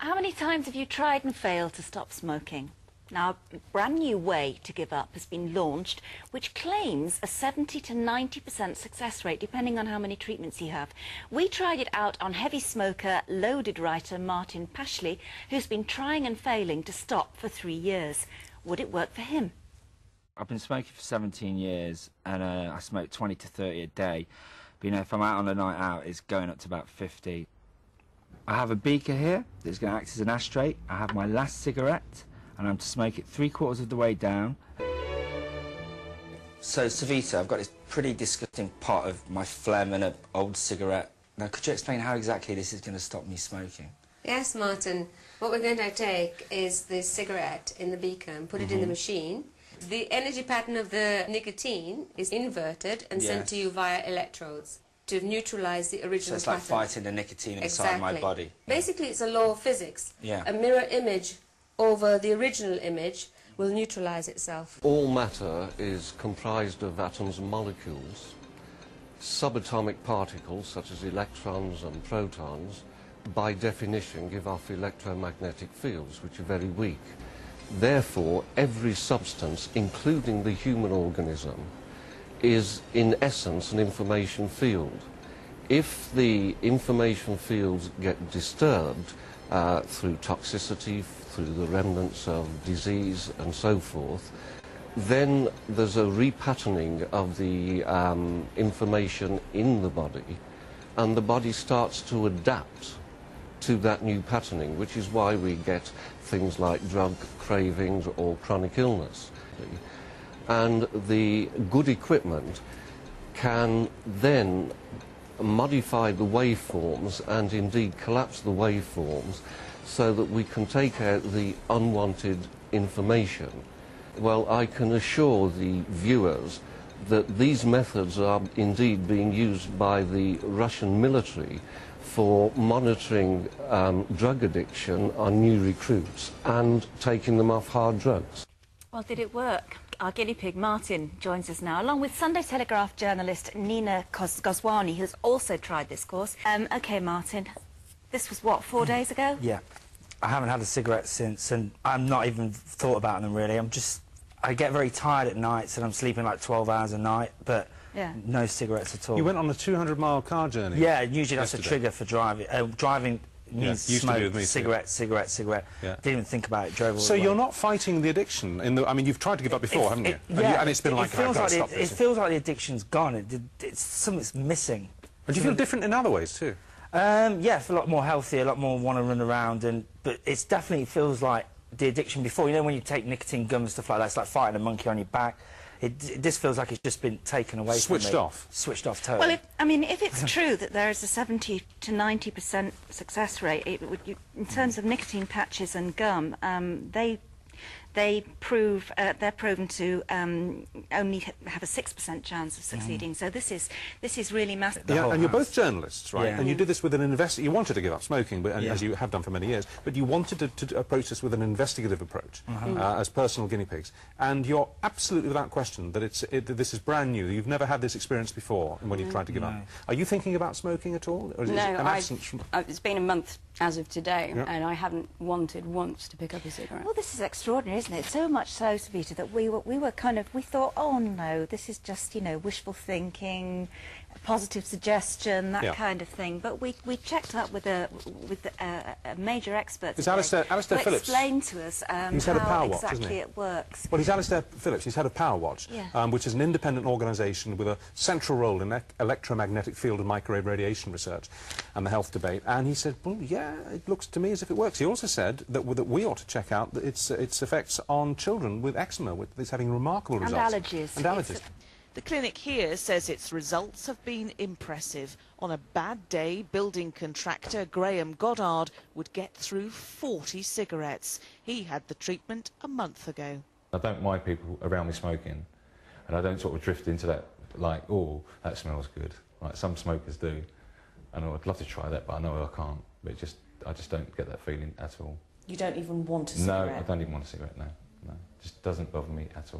How many times have you tried and failed to stop smoking? Now, a brand new way to give up has been launched, which claims a 70 to 90% success rate, depending on how many treatments you have. We tried it out on heavy smoker, loaded writer Martin Pashley, who's been trying and failing to stop for three years. Would it work for him? I've been smoking for 17 years, and uh, I smoke 20 to 30 a day. But, you know, if I'm out on a night out, it's going up to about 50. I have a beaker here that's going to act as an ashtray. I have my last cigarette, and I'm to smoke it three quarters of the way down. So, Savita, I've got this pretty disgusting pot of my phlegm and an old cigarette. Now, could you explain how exactly this is going to stop me smoking? Yes, Martin. What we're going to take is the cigarette in the beaker and put it in the mm-hmm. machine. The energy pattern of the nicotine is inverted and sent to you via electrodes to neutralize the original So original it's like pattern. fighting the nicotine inside my body. Basically, it's a law of physics. Yeah. A mirror image over the original image will neutralize itself. All matter is comprised of atoms and molecules. Subatomic particles, such as electrons and protons, by definition give off electromagnetic fields, which are very weak. Therefore, every substance, including the human organism, is in essence an information field. If the information fields get disturbed uh, through toxicity, through the remnants of disease and so forth, then there's a repatterning of the um, information in the body, and the body starts to adapt to that new patterning, which is why we get things like drug cravings or chronic illness. And the good equipment can then modify the waveforms and indeed collapse the waveforms so that we can take out the unwanted information. Well, I can assure the viewers that these methods are indeed being used by the Russian military for monitoring um, drug addiction on new recruits and taking them off hard drugs. Well, did it work? Our guinea pig, Martin, joins us now, along with Sunday Telegraph journalist Nina Kos- Goswami, who's also tried this course. Um, OK, Martin, this was, what, four days ago? Yeah. I haven't had a cigarette since, and I'm not even thought about them really. I'm just, I get very tired at nights, and I'm sleeping like 12 hours a night, but Yeah. no cigarettes at all. You went on a 200-mile car journey. Yeah, usually that's a trigger for driving. Uh, driving means used to smoke, do with me too. cigarette, cigarette, cigarette. Yeah. Didn't even think about it. Drove all So the you're not fighting the addiction. In the, I mean, you've tried to give up before, It- haven't you? it- And, you- and it's been it, like, it feels I've got like to it, stop it this. feels like the addiction's gone. It, it's something's missing. And do you feel different in other ways too? Um, yeah, I feel a lot more healthy, a lot more want to run around, and but it's definitely feels like the addiction before. You know, when you take nicotine gum and stuff like that, it's like fighting a monkey on your back. It, it just feels like it's just been taken away Switched from me. off. Switched off totally. Well, if, I mean, if it's true that there is a 70 to 90 percent success rate, it would, you, in terms of nicotine patches and gum, um, they they prove uh, they're proven to um, only ha- have a six percent chance of succeeding. So this is this is really massive. Yeah, whole and you're both journalists, right? Yeah. And you did this with an invest. You wanted to give up smoking, but and Yeah. as you have done for many years, but you wanted to, to approach this with an investigative approach Uh-huh. uh, as personal guinea pigs. And you're absolutely without question that it's it, that this is brand new. You've never had this experience before when you've tried to give up. Are you thinking about smoking at all, or is No, it an I've, absence from? uh, it's been a month as of today, Yeah. and I haven't wanted once to pick up a cigarette. Well, this is extraordinary, isn't it? So much so, Savita, that we were, we were kind of, we thought, oh no, this is just, you know, wishful thinking, positive suggestion, that Yeah. kind of thing. But we, we checked up with a, with a, a major expert It's Alasdair- Alasdair who Philips. explained to us um, He's head of how Powerwatch, exactly it works. Well, he's Alasdair Philips. He's head of Powerwatch, Yeah. um, which is an independent organisation with a central role in ec- electromagnetic field and microwave radiation research and the health debate. And he said, well, yeah, it looks to me as if it works. He also said that, that we ought to check out its, its effects on children with eczema, with, it's having remarkable And results. allergies. And allergies. It's The clinic here says its results have been impressive. On a bad day, building contractor Graham Goddard would get through 40 cigarettes. He had the treatment a month ago. I don't mind people around me smoking, and I don't sort of drift into that, like, oh, that smells good, like some smokers do. And I'd love to try that, but I know I can't. But just, I just don't get that feeling at all. You don't even want a cigarette? No. I don't even want a cigarette, no. No, it just doesn't bother me at all.